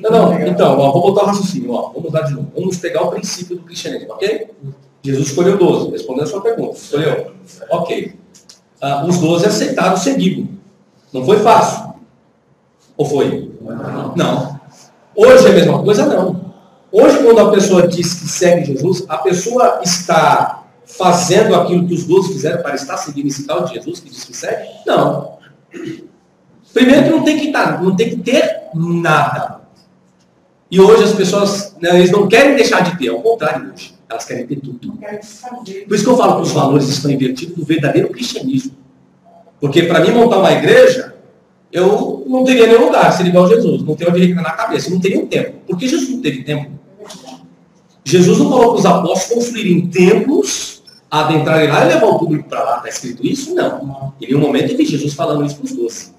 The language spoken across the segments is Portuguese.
Não, não, então, ó, vou botar o raciocínio, ó, vamos lá de novo. Vamos pegar o princípio do cristianismo, ok? Jesus escolheu 12, respondendo a sua pergunta. Escolheu? Ok. Ah, os 12 aceitaram segui-lo. Não foi fácil. Ou foi? Não. Hoje é a mesma coisa? Não. Hoje, quando a pessoa diz que segue Jesus, a pessoa está fazendo aquilo que os 12 fizeram para estar seguindo esse tal de Jesus que diz que segue? Não. Primeiro que não tem que, estar, não tem que ter nada. E hoje as pessoas, né, eles não querem deixar de ter, ao contrário hoje. Elas querem ter tudo. Por isso que eu falo que os valores estão invertidos do verdadeiro cristianismo. Porque para mim montar uma igreja, eu não teria nenhum lugar, seria igual Jesus. Não tenho onde reclinar na cabeça, não teria um tempo. Por que Jesus não teve tempo? Jesus não falou para os apóstolos construírem templos, adentrarem lá e levar o público para lá. Está escrito isso? Não. Em nenhum momento eu vi Jesus falando isso para os doces.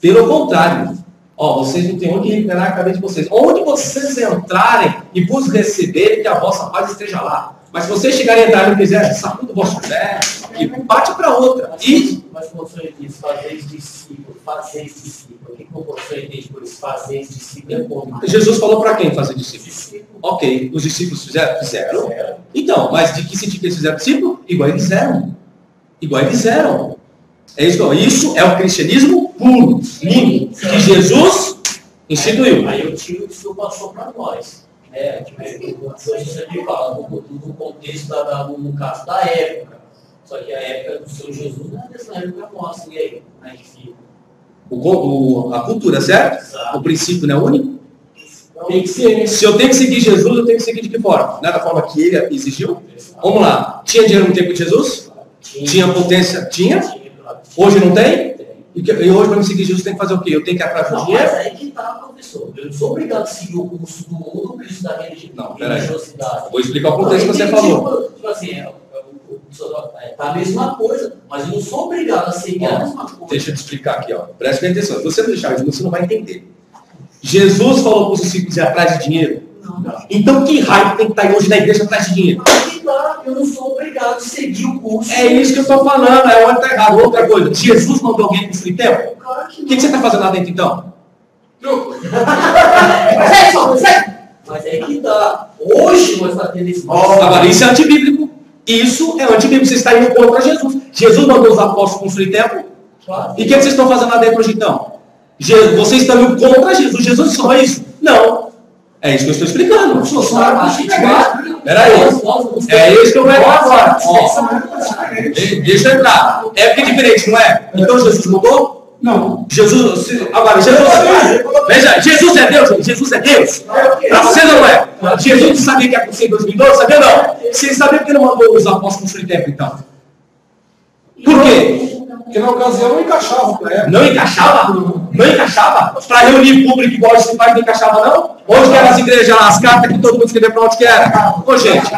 Pelo contrário, ó, vocês não têm onde reclinar a cabeça de vocês. Onde vocês entrarem e vos receberem, que a vossa paz esteja lá. Mas se vocês chegarem a entrar e não quiserem, sacuda o vosso pé e bate para outra. E... Mas como o senhor diz, fazer discípulo, fazer discípulo. O que o senhor entende por isso? Fazer discípulo Jesus falou para quem fazer discípulo? Ok, os discípulos fizeram? Fizeram. Então, mas de que sentido eles fizeram discípulo? Igual eles eram. Igual eles eram. É isso, isso é o cristianismo puro, limpo, que Jesus instituiu. Aí eu tiro o que o senhor passou para nós. Né? Tipo, você sempre fala do, contexto, da, no caso da época. Só que a época do seu Jesus não é dessa época nossa. E aí, como é fica? O, o, a cultura, certo? Exato. O princípio não é único? Tem que ser. Se eu tenho que seguir Jesus, eu tenho que seguir de que forma? Não é da forma que ele exigiu? Vamos lá. Tinha dinheiro no tempo de Jesus? Tinha, Tinha potência? Tinha? Hoje não tem? E, que, e hoje, para me seguir Jesus, tem que fazer o quê? Eu tenho que atrás do dinheiro? Mas aí que está, professor. Eu não sou obrigado a seguir o curso do outro curso da religião. Não, peraí. Vou explicar o contexto que você falou. Tipo, tipo assim, é, é, tá a mesma coisa, mas eu não sou obrigado a seguir a mesma coisa. Deixa eu te explicar aqui, ó. Preste atenção. Se você não deixar isso, você não vai entender. Jesus falou para os discípulos ir atrás de dinheiro. Então que raio tem que estar hoje na igreja atrás de dinheiro? Eu não sou obrigado a seguir o curso. É isso que eu estou falando, é onde está errado. Outra coisa, Jesus mandou alguém construir tempo? Claro que O que, que você está fazendo lá dentro então? Mas é que dá. Hoje nós estamos tendo esse. Oh, agora, isso é antibíblico. Isso é antibíblico. Você está indo contra Jesus. Jesus mandou os apóstolos construir templo. Claro. E o que, que vocês estão fazendo lá dentro hoje então? Vocês estão indo contra Jesus. Jesus ensinou isso? Não. É isso que eu estou explicando. Peraí. É isso que eu vou entrar agora. Deixa eu entrar. É porque é diferente, não é? Então Jesus mudou? Não. Jesus. Agora, Jesus. Veja, Jesus é Deus. Jesus é Deus. Para você não é. Jesus sabia que ia acontecer em 2012? Sabia não? Você sabia porque ele mandou os apóstolos construir templo, então? Por quê? Porque na ocasião não encaixava para ela. Não encaixava? Não encaixava? Para reunir público igual esse pai não encaixava, não? Onde que eram as igrejas lá, as cartas que todo mundo escreveu para onde que era? Ô, gente,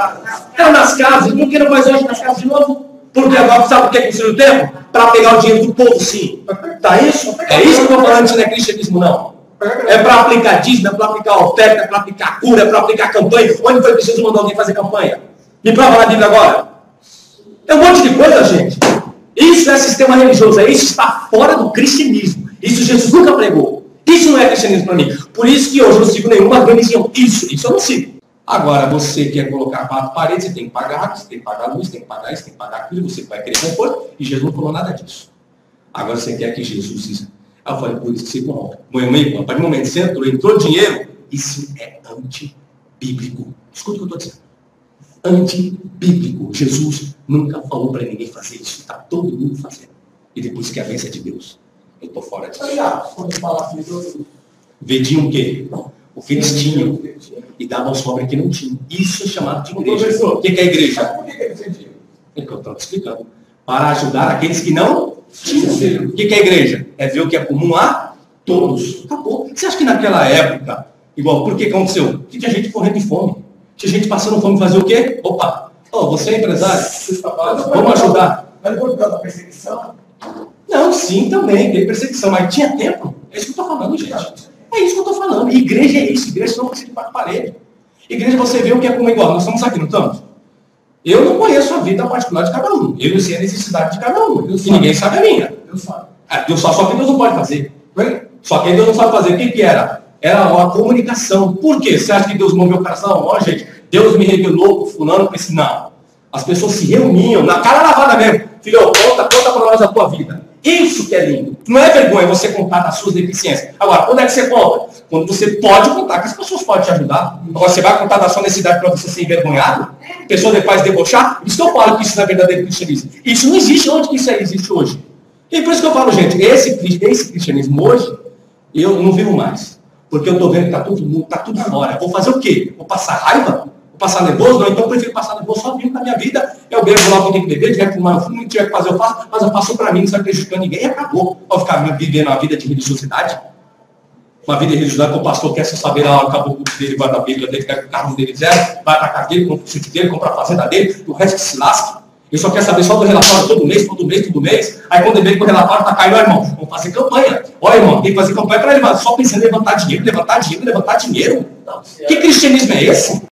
eram nas casas, por que não faz hoje nas casas de novo? Porque agora sabe por que construiu o tempo? Para pegar o dinheiro do povo, sim. Tá isso? É isso que eu estou falando, isso não é cristianismo, não. É para aplicar dízimo, é para aplicar oferta, é para aplicar cura, é para aplicar campanha. Onde foi Jesus mandou alguém fazer campanha? Me prova na Bíblia agora. É um monte de coisa, gente. Isso é sistema religioso, isso está fora do cristianismo. Isso Jesus nunca pregou. Isso não é cristianismo para mim. Por isso que hoje eu não sigo nenhuma religião. Isso, isso eu não sigo. Agora, você quer colocar quatro paredes, você tem que pagar você tem que pagar luz, tem que pagar isso, tem que pagar aquilo, você vai querer conforto, e Jesus não falou nada disso. Agora você quer que Jesus. Aí eu falei, por isso que você corrompe. A partir do momento que você entrou, entrou dinheiro, isso é antibíblico. Escuta o que eu estou dizendo antibíblico. Jesus nunca falou para ninguém fazer isso. Está todo mundo fazendo. E depois que a bênção é de Deus. Eu estou fora disso. Vediam o quê? O que eles tinham. E davam pobres que não tinham. Isso é chamado de igreja. O que é a igreja? Por que eles vendiam? É que eu estou te explicando. Para ajudar aqueles que não tinham. O que é a igreja? É ver o que é comum a todos. Acabou. Você acha que naquela época, igual, por que aconteceu? Que tinha gente correndo de fome. Tinha gente passando fome fazer o quê? Opa, oh, você é empresário? Vamos ajudar. Mas por causa da perseguição? Não, sim, também, tem perseguição, mas tinha tempo. É isso que eu estou falando, gente. É isso que eu estou falando. Igreja é isso, igreja não precisa de parede. Igreja você vê o que é como igual. Nós estamos aqui, não estamos? Eu não conheço a vida particular de cada um. Eu não sei a necessidade de cada um. e ninguém sabe a minha. Eu sabe. É, Deus só, só que Deus não pode fazer. Só que Deus não sabe fazer. O que, que era? Era a comunicação. Por quê? Você acha que Deus moveu o coração? Ó, gente, Deus me revelou fulano com esse não. As pessoas se reuniam, na cara lavada mesmo. Filho, conta, conta para nós a tua vida. Isso que é lindo. Não é vergonha você contar das suas deficiências. Agora, quando é que você conta? Quando você pode contar, que as pessoas podem te ajudar. Agora, você vai contar da sua necessidade para você ser envergonhado? A pessoa depois debochar? Isso que eu falo que isso não é verdadeiro cristianismo. Isso não existe. Onde que isso existe hoje? E por isso que eu falo, gente, esse, esse cristianismo hoje, eu não vivo mais. Porque eu estou vendo que está tudo, tá tudo fora. Vou fazer o quê? Vou passar raiva? Passar nervoso, não, então eu prefiro passar nervoso só vivo na minha vida. Eu bebo lá o que eu tenho que beber, tiver que fumar, eu fumo, tiver que fazer, eu faço, mas eu faço para mim, não está prejudicando ninguém, e acabou. Vou ficar vivendo uma vida de religiosidade. Uma vida de religiosidade que o pastor quer só saber a hora, acabou o dele, vai na Bíblia dele, quer o carro dele zero, vai para a casa dele, compra o sítio dele, compra a fazenda dele, o resto que se lasque. Ele só quer saber só do relatório todo mês, todo mês, todo mês. Aí quando ele vê que o relatório está caindo, ó, irmão, vamos fazer campanha. Olha, irmão, tem que fazer campanha para levar. Só pensando em levantar dinheiro, levantar dinheiro, levantar dinheiro. Que cristianismo é esse?